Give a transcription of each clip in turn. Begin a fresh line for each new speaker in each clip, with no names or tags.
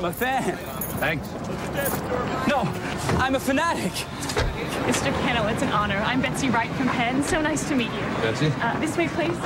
love your books. I'm a fan.
Thanks.
No, I'm a fanatic.
Mr. Kinnell, it's an honor. I'm Betsy Wright from Penn. So nice to meet you.
Betsy?
Uh, this way, please.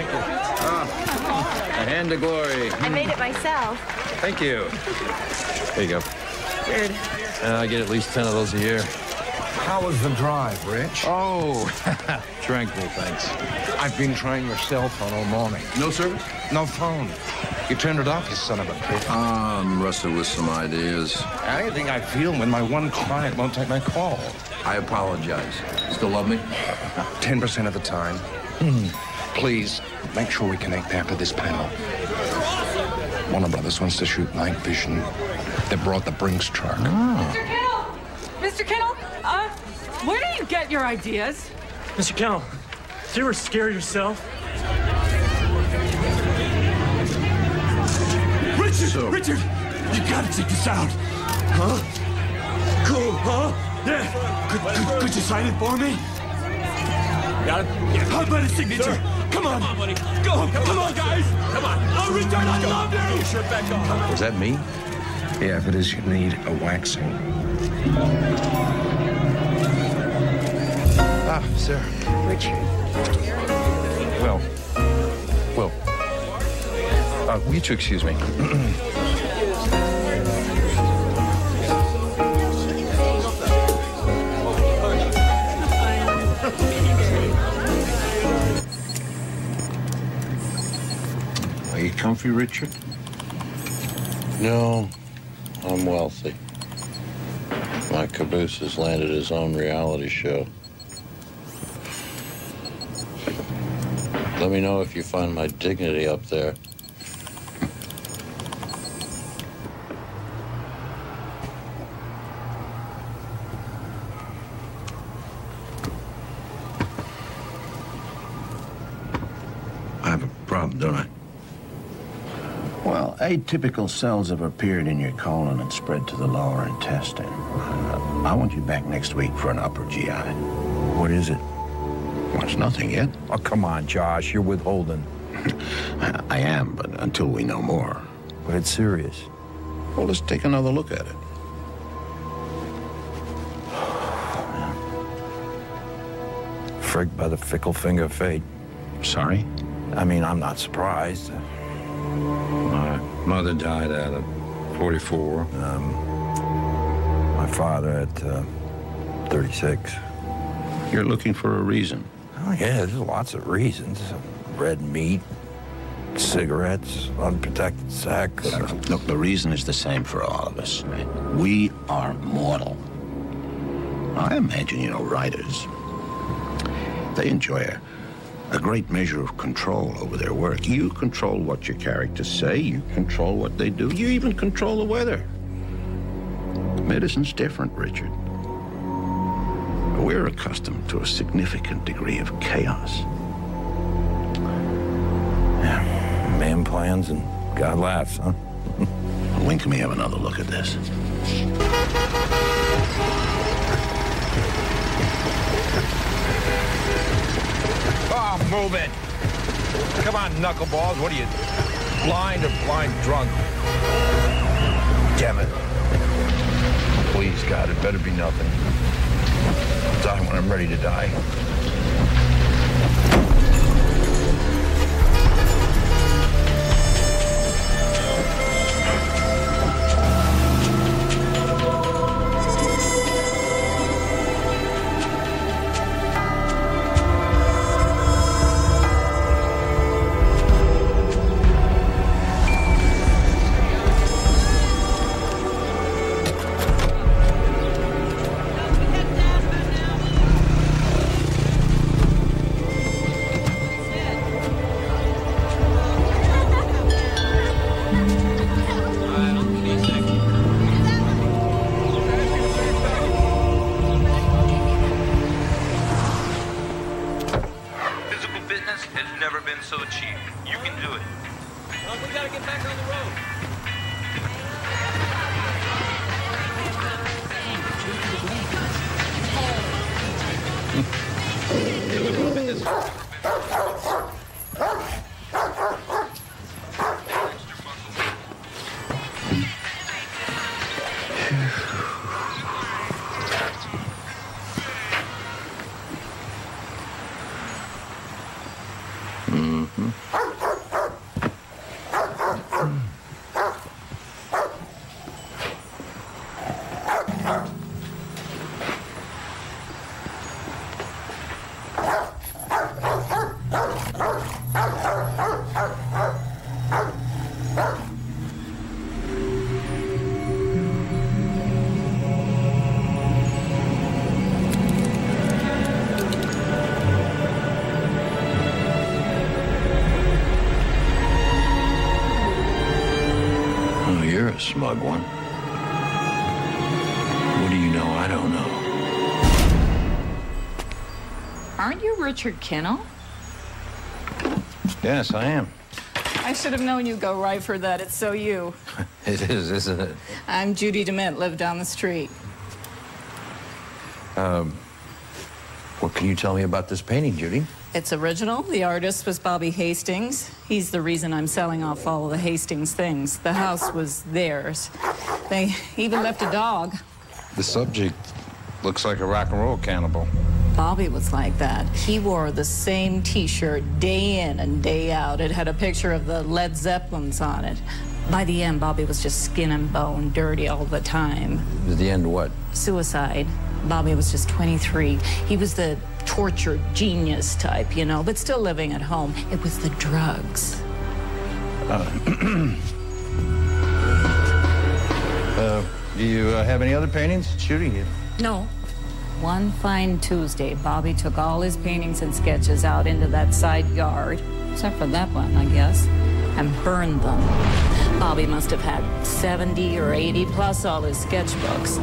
Thank you. Ah, a hand to glory.
I made it myself.
Thank you. There you go.
Weird.
Uh, I get at least 10 of those a year.
How was the drive, Rich?
Oh, tranquil, thanks.
I've been trying your cell phone all morning.
No service?
No phone. You turned it off, you son of a bitch.
I'm wrestling with some ideas.
Anything I feel when my one client won't take my call.
I apologize. Still love me?
10% of the time. Please, make sure we connect after this panel. Warner Brothers wants to shoot night vision. They brought the Brinks truck.
Mr. Kinnell! Mr. Kinnell, uh, where do you get your ideas?
Mr. Kinnell, do you ever scare yourself?
Richard! Richard! You gotta check this out! Huh? Cool, huh? Yeah! Could, could, could you sign it for me?
Got it?
How about a signature? Come on!
Come on, buddy.
Go! Come, on, guys!
Come on.
Oh, Richard, I love
Get
you!
your shirt back on.
Was that me?
Yeah, if it is, you need a waxing.
Ah, sir.
Richard.
Well, well. Uh, will you two excuse me?
You Richard? No, I'm wealthy. My caboose has landed his own reality show. Let me know if you find my dignity up there. I have a problem, don't I?
Well, atypical cells have appeared in your colon and spread to the lower intestine. Uh, I want you back next week for an upper GI.
What is it?
Well, it's nothing yet.
Oh, come on, Josh. You're withholding.
I, I am, but until we know more.
But it's serious.
Well, let's take another look at it.
Frigged by the fickle finger of fate.
Sorry?
I mean, I'm not surprised.
My mother died at 44.
Um, my father at uh, 36.
You're looking for a reason.
Oh, yeah, there's lots of reasons. Red meat, cigarettes, unprotected sex.
Look, the reason is the same for all of us. We are mortal. I imagine, you know, writers. They enjoy a, a great measure of control over their work. You control what your characters say, you control what they do, you even control the weather. Medicine's different, Richard. We're accustomed to a significant degree of chaos.
Man plans and God laughs, huh?
when can we have another look at this?
Move it. Come on, knuckleballs. What are you, blind or blind drunk? Damn it. Please, God, it better be nothing. I'll die when I'm ready to die.
A smug one. What do you know I don't know?
Aren't you Richard Kinnell?
Yes, I am.
I should have known you'd go right for that. It's so you.
It is, isn't it?
I'm Judy DeMint, live down the street.
Um, what can you tell me about this painting, Judy?
It's original. The artist was Bobby Hastings. He's the reason I'm selling off all of the Hastings things. The house was theirs. They even left a dog.
The subject looks like a rock and roll cannibal.
Bobby was like that. He wore the same T-shirt day in and day out. It had a picture of the Led Zeppelins on it. By the end, Bobby was just skin and bone, dirty all the time.
At the end, of what?
Suicide. Bobby was just 23. He was the tortured genius type, you know, but still living at home. It was the drugs.
Uh, uh, do you uh, have any other paintings? Shooting you.
No. One fine Tuesday, Bobby took all his paintings and sketches out into that side yard, except for that one, I guess, and burned them. Bobby must have had 70 or 80 plus all his sketchbooks.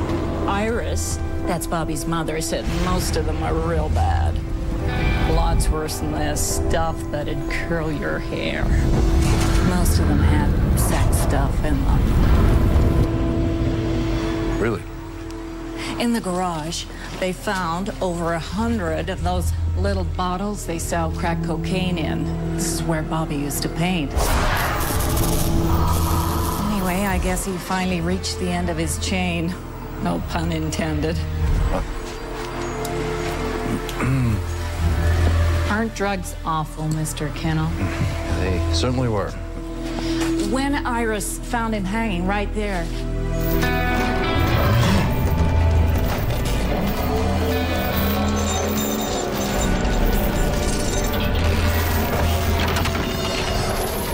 Iris, that's Bobby's mother, said most of them are real bad. Lots worse than this stuff that'd curl your hair. Most of them had sex stuff in them.
Really?
In the garage, they found over a hundred of those little bottles they sell crack cocaine in. This is where Bobby used to paint. Anyway, I guess he finally reached the end of his chain. No pun intended. Aren't drugs awful, Mr. Kinnell?
They certainly were.
When Iris found him hanging right there,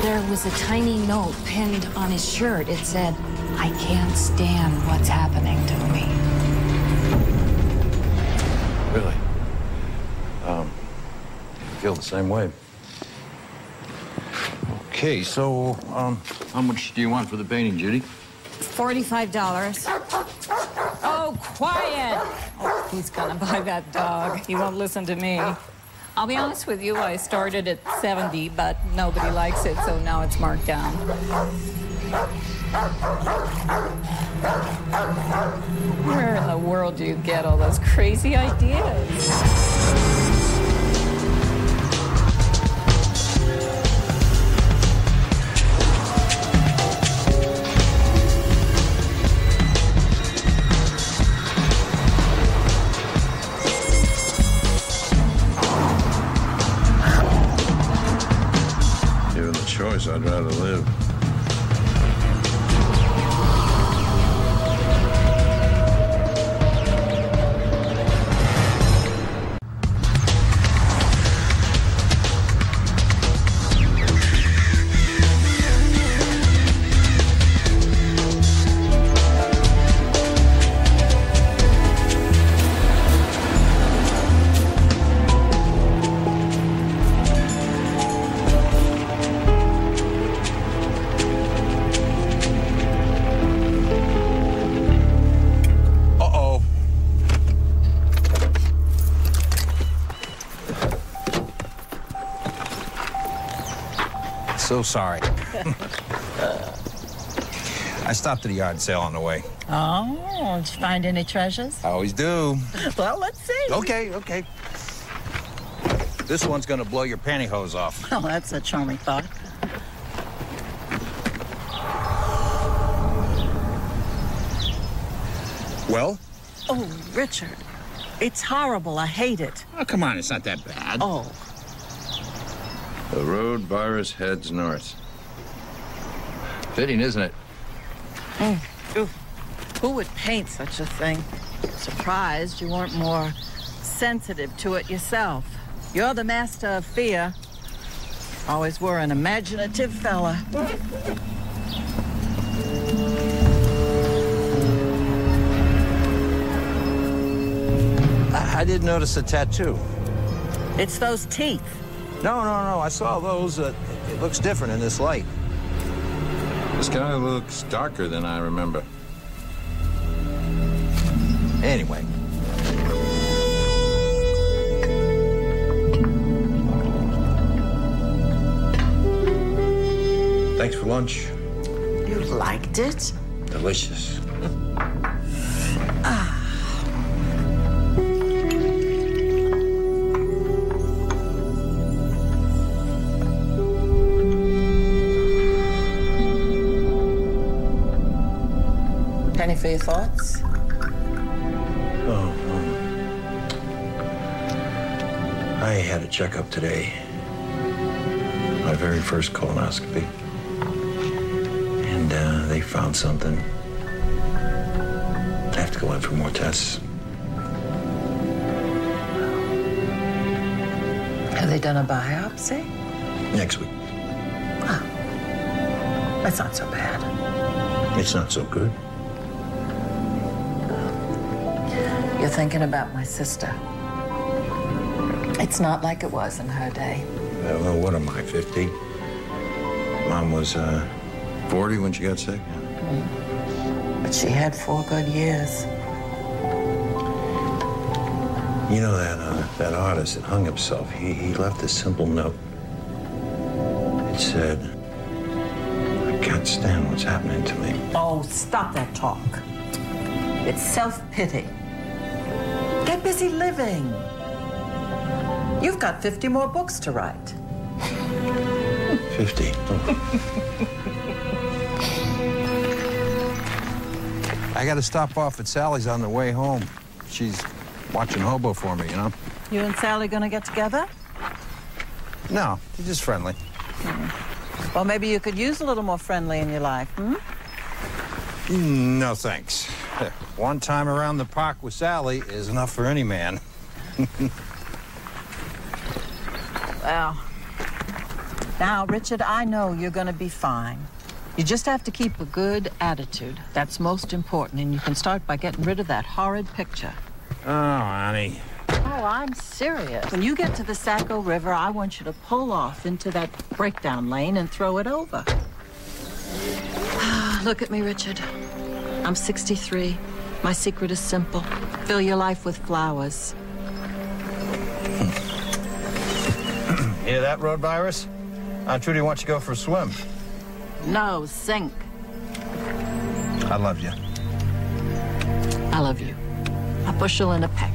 there was a tiny note pinned on his shirt. It said, I can't stand what's happening to me.
Really? Um, I feel the same way. Okay, so, um, how much do you want for the painting, Judy?
$45. Oh, quiet! Oh, who's gonna buy that dog? He won't listen to me. I'll be honest with you, I started at 70, but nobody likes it, so now it's marked down. Where in the world do you get all those crazy ideas?
Sorry. I stopped at a yard sale on the way.
Oh, did you find any treasures?
I always do.
Well, let's see.
Okay, okay. This one's gonna blow your pantyhose off.
Oh, that's a charming thought.
Well?
Oh, Richard, it's horrible. I hate it.
Oh, come on, it's not that bad.
Oh,
The road virus heads north.
Fitting, isn't it?
mm. Ooh. who would paint such a thing? Surprised you weren't more sensitive to it yourself. You're the master of fear. Always were an imaginative fella.
I, I did notice a tattoo.
It's those teeth.
No, no, no. I saw those. Uh, it looks different in this light.
This guy looks darker than I remember.
Anyway. Thanks for lunch.
You liked it?
Delicious.
Your thoughts?
Oh, um, I had a checkup today. My very first colonoscopy. And uh, they found something. I have to go in for more tests.
Have they done a biopsy?
Next week.
That's not so bad.
It's not so good.
Thinking about my sister. It's not like it was in her day.
Uh, well, what am I, 50? Mom was uh, 40 when she got sick.
But she had four good years.
You know that uh, that artist that hung himself. He he left a simple note. It said, "I can't stand what's happening to me."
Oh, stop that talk. It's self-pity. Get busy living. You've got 50 more books to write.
50.
I got to stop off at Sally's on the way home. She's watching hobo for me, you know?
You and Sally gonna get together?
No, they're just friendly.
Well, maybe you could use a little more friendly in your life, hmm?
Mm, No, thanks. One time around the park with Sally is enough for any man.
Well, now, Richard, I know you're going to be fine. You just have to keep a good attitude. That's most important, and you can start by getting rid of that horrid picture.
Oh, honey.
Oh, I'm serious. When you get to the Saco River, I want you to pull off into that breakdown lane and throw it over. Look at me, Richard. I'm 63. My secret is simple. Fill your life with flowers. Hmm.
Hear that, road virus? Aunt Trudy wants you to go for a swim.
No, sink.
I love you.
I love you. A bushel and a peck.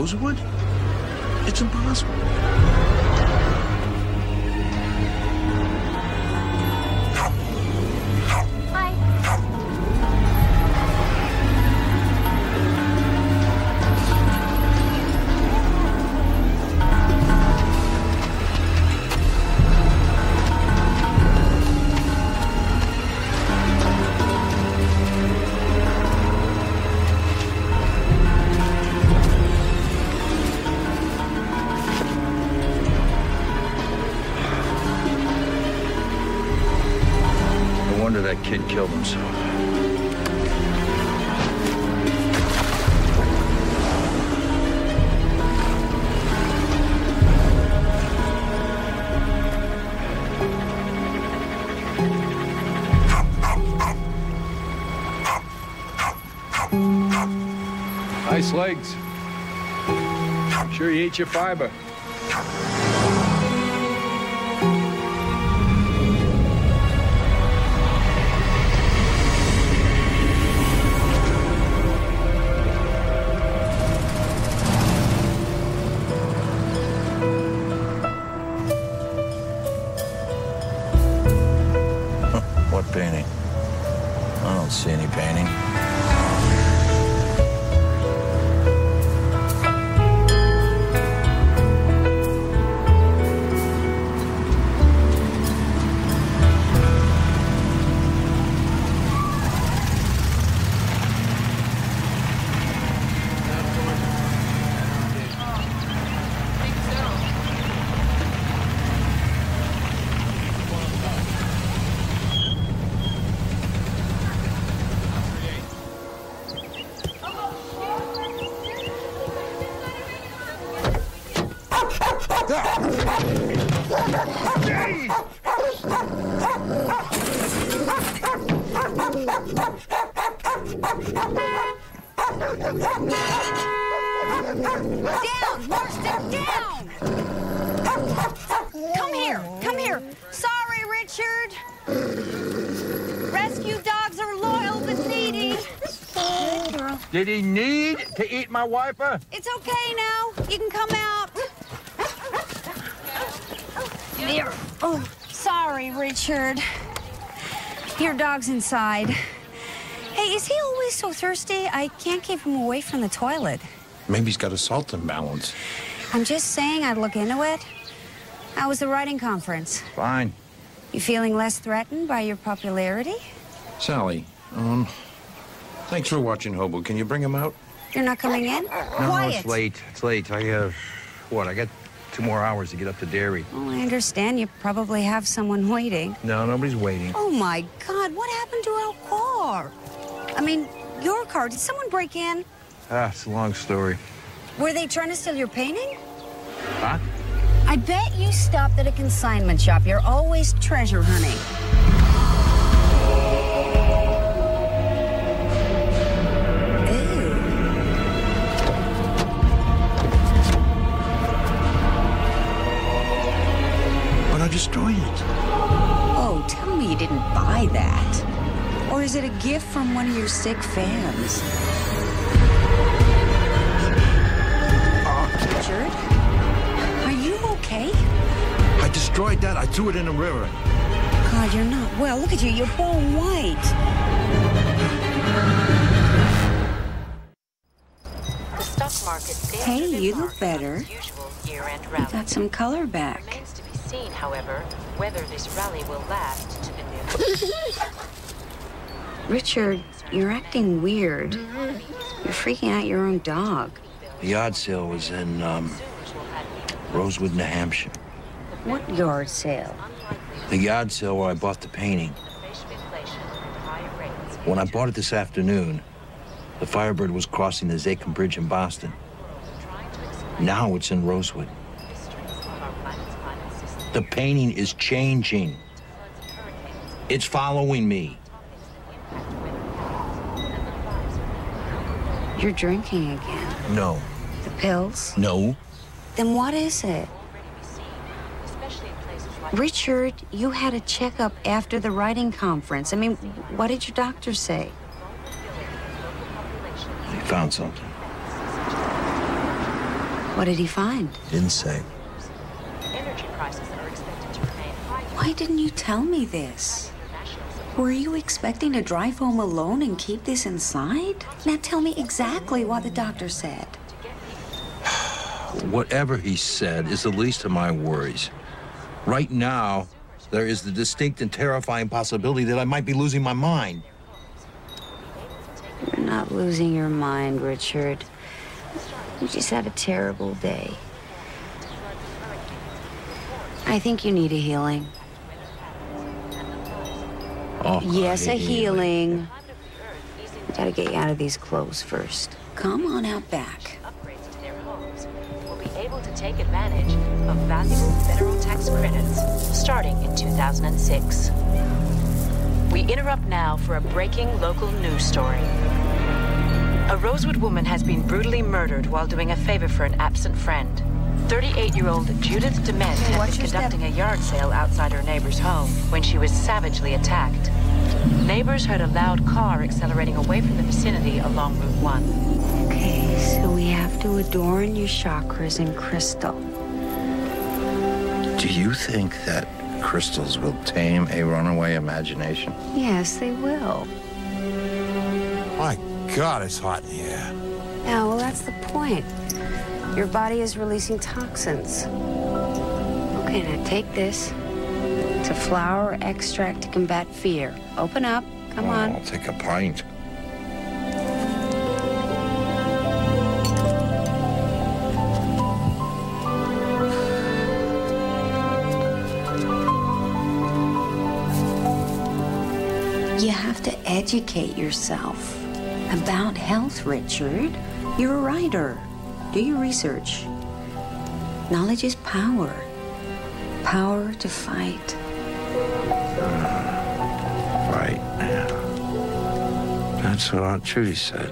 Rosewood? It's impossible.
Nice legs. I'm Sure you ate your fiber.
Rescue dogs are loyal but needy. Good girl.
Did he need to eat my wiper?
It's okay now. You can come out. Here. Oh, sorry, Richard. Your dog's inside. Hey, is he always so thirsty? I can't keep him away from the toilet.
Maybe he's got a salt imbalance.
I'm just saying I'd look into it. How was the writing conference?
Fine.
You feeling less threatened by your popularity?
Sally, um, thanks for watching Hobo. Can you bring him out?
You're not coming in?
No,
Quiet.
it's late. It's late. I have, what, I got two more hours to get up to Derry.
Oh, I understand. You probably have someone waiting.
No, nobody's waiting.
Oh, my God. What happened to our car? I mean, your car. Did someone break in?
Ah, it's a long story.
Were they trying to steal your painting?
Huh?
I bet you stopped at a consignment shop. You're always treasure hunting.
But I destroyed it.
Oh, tell me you didn't buy that. Or is it a gift from one of your sick fans? Richard?
Destroyed that. I threw it in the river.
God, you're not well. Look at you. You're bone white.
The stock market seems
Hey, you look better.
usual
You
rally.
got some color back.
Remains to be seen, however, whether this rally will last to the new.
Richard, you're acting weird. You're freaking out your own dog.
The yard sale was in um, Rosewood, New Hampshire.
What yard sale?
The yard sale where I bought the painting. When I bought it this afternoon, the Firebird was crossing the Zakim Bridge in Boston. Now it's in Rosewood. The painting is changing. It's following me.
You're drinking again.
No.
The pills?
No.
Then what is it? Richard, you had a checkup after the writing conference. I mean, what did your doctor say?
He found something.
What did he find?
Didn't say.
Energy prices are expected to remain high.
Why didn't you tell me this? Were you expecting to drive home alone and keep this inside? Now tell me exactly what the doctor said.
Whatever he said is the least of my worries. Right now, there is the distinct and terrifying possibility that I might be losing my mind.
You're not losing your mind, Richard. You just had a terrible day. I think you need a healing.
Oh,
Yes, a healing. Gotta get you out of these clothes first. Come on out back.
To take advantage of valuable federal tax credits starting in 2006. We interrupt now for a breaking local news story. A Rosewood woman has been brutally murdered while doing a favor for an absent friend. 38-year-old Judith Dement
Hey,
had been
your step.
conducting a yard sale outside her neighbor's home when she was savagely attacked. Neighbors heard a loud car accelerating away from the vicinity along Route 1.
Okay, so we have to adorn your chakras in crystal.
Do you think that crystals will tame a runaway imagination?
Yes, they will.
My God, it's hot in here.
Yeah, well, that's the point. Your body is releasing toxins. Okay, now take this. It's a flower extract to combat fear. Open up. Come
Oh,
on.
I'll take a pint.
Educate yourself about health, Richard. You're a writer. Do your research. Knowledge is power. Power to fight. Hmm.
Right. That's what Aunt Judy said.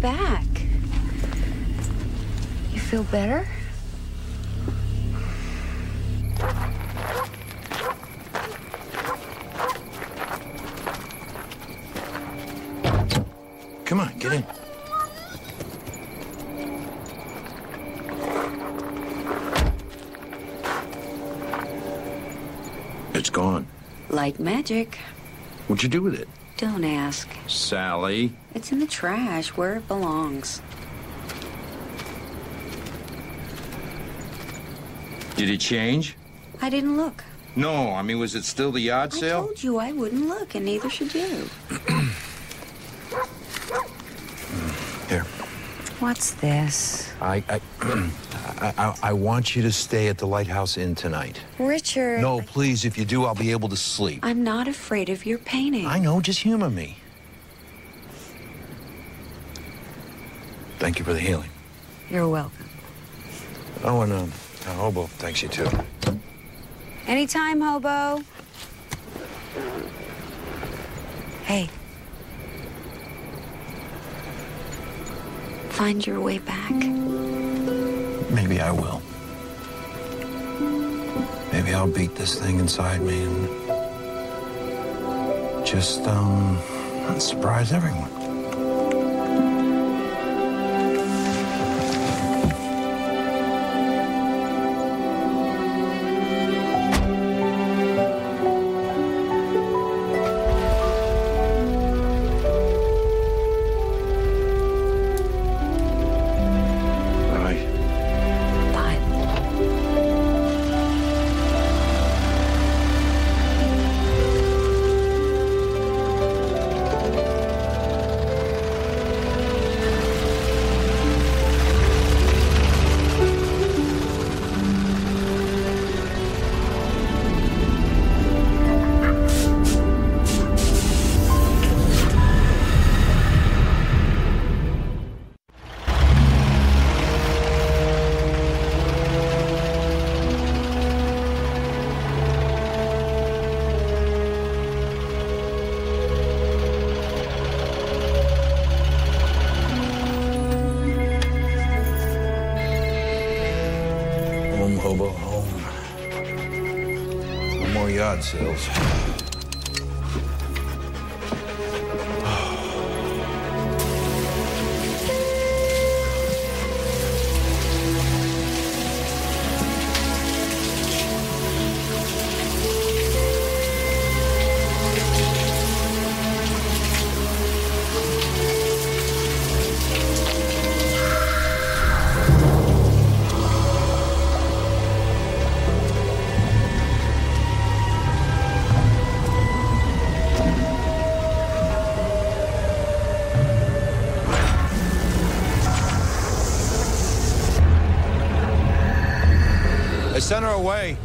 Welcome back. You feel better?
Come on, get in. It's gone.
Like magic.
What'd you do with it?
Don't ask.
Sally.
It's in the trash where it belongs.
Did it change?
I didn't look.
No, I mean, was it still the yard
I
sale?
told you I wouldn't look, and neither should you.
Here.
What's this?
I, I, I, I, I want you to stay at the Lighthouse Inn tonight. No, please, if you do, I'll be able to sleep.
I'm not afraid of your painting.
I know, just humor me. Thank you for the healing.
You're welcome.
Oh, and um, uh, Hobo thanks you too.
Anytime, hobo. Hey. Find your way back.
Maybe I will. Maybe I'll beat this thing inside me and just, um, surprise everyone. No
her away.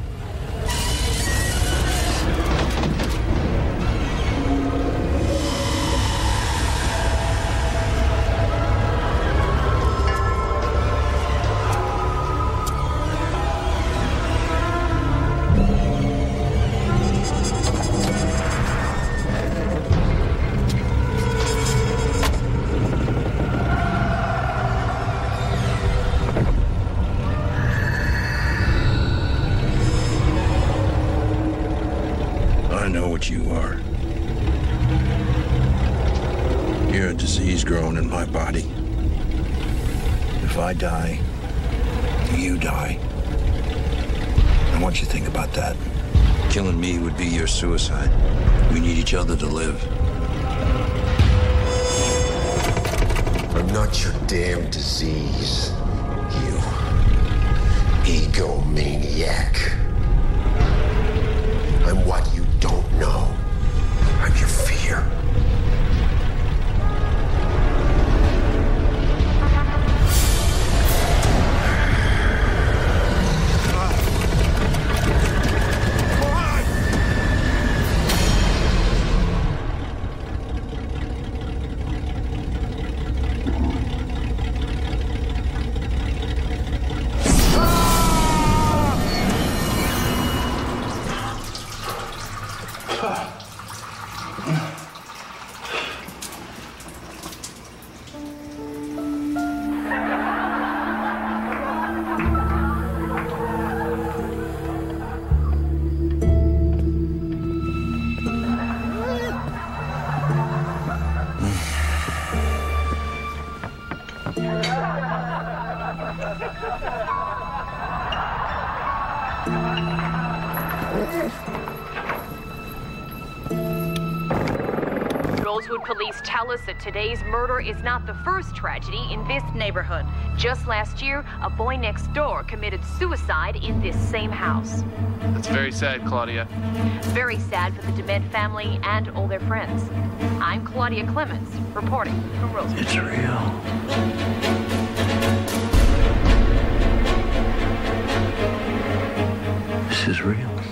I die, you die. I want you to think about that. Killing me would be your suicide. We need each other to live.
I'm not your damn disease, you egomaniac. I'm what
police us that today's murder is not the first tragedy in this neighborhood. Just last year, a boy next door committed suicide in this same house.
That's very sad, Claudia.
Very sad for the Dement family and all their friends. I'm Claudia Clemens, reporting from Rosewood.
It's real. This is real.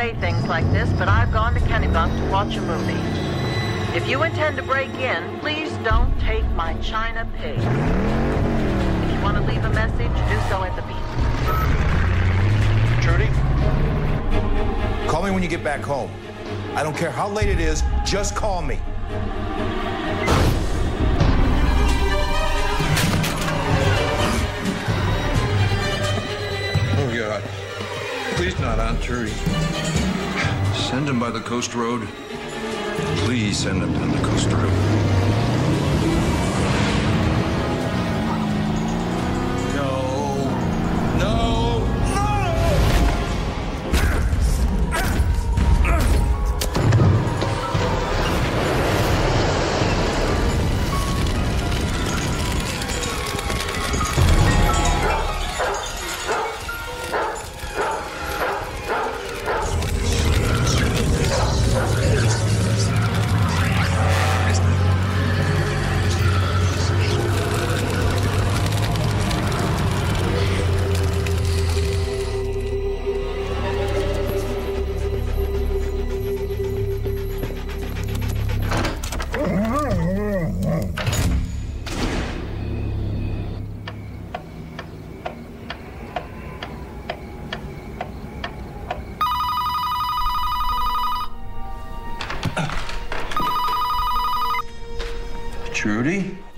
Say things like this, but I've gone to Kennebunk to watch a movie. If you intend to break in, please don't take my china pig. If you want to leave a message, do so at the beep.
Trudy? Call me when you get back home. I don't care how late it is, just call me.
Please not Aunt Trudy. Send him by the coast road. Please send him down the coast road.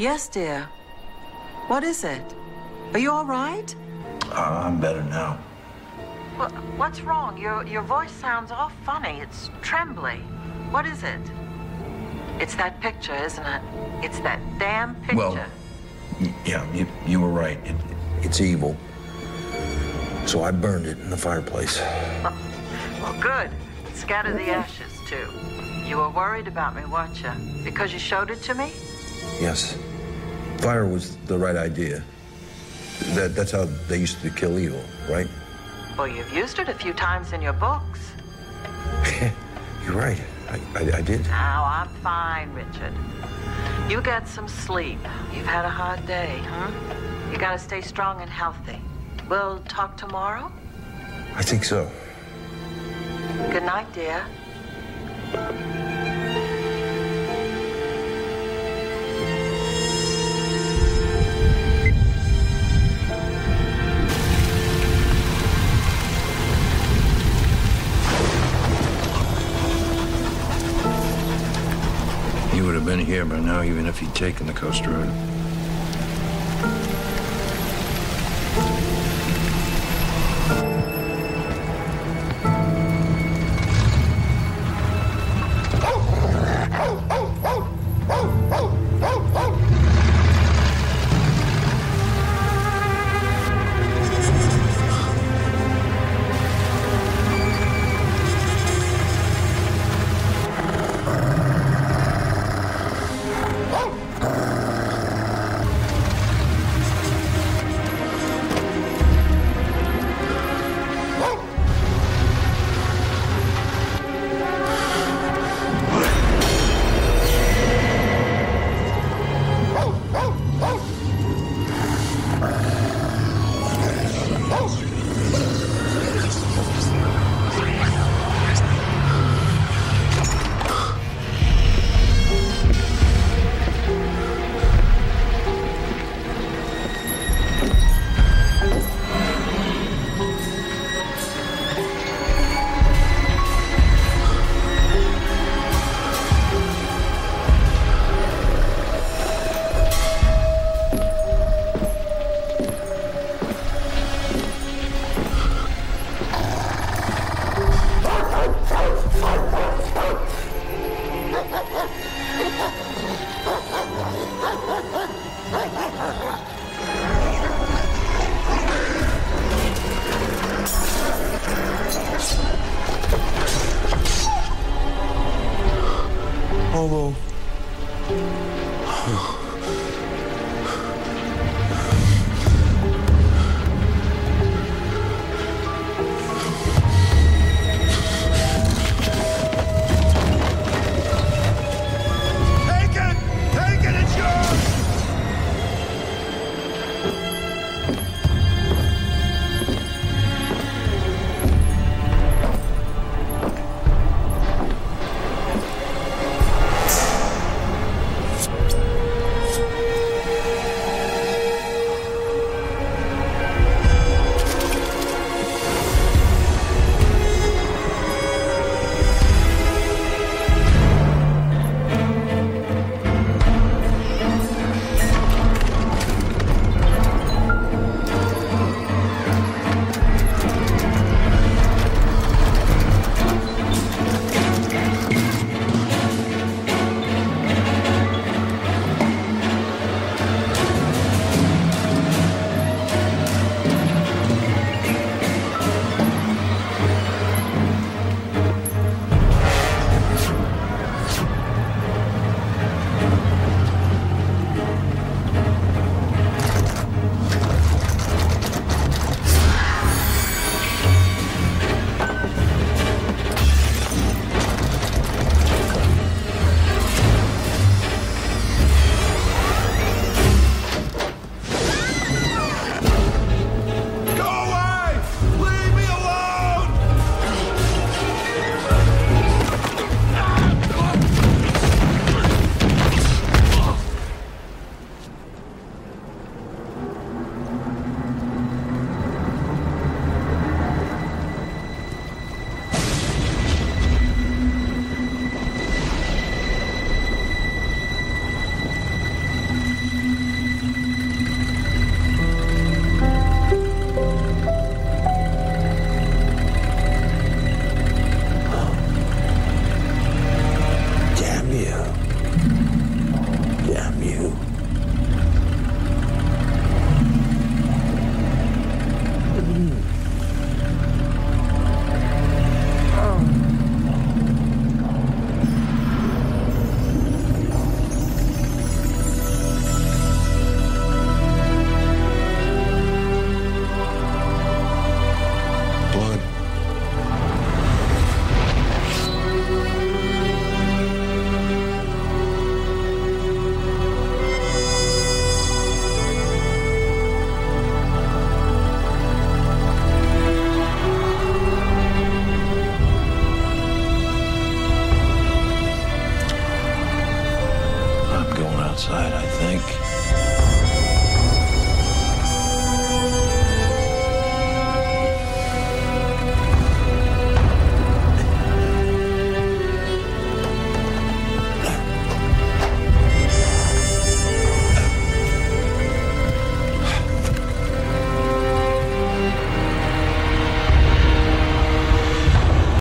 Yes, dear. What is it? Are you all right?
Uh, I'm better now.
What, what's wrong? Your, your voice sounds all funny. It's trembly. What is it? It's that picture, isn't it? It's that damn picture.
Well, yeah, you, you were right. It, it's evil. So I burned it in the fireplace.
Well, good. Scatter the ashes, too. You were worried about me, weren't you? Because you showed it to me?
Yes. Fire was the right idea. That, that's how they used to kill evil, right?
Well, you've used it a few times in your books.
You're right. I, I, I did.
Now, I'm fine, Richard. You get some sleep. You've had a hard day, huh? You gotta stay strong and healthy. We'll talk tomorrow?
I think so.
Good night, dear.
Been here by now, even if he'd taken the coast road.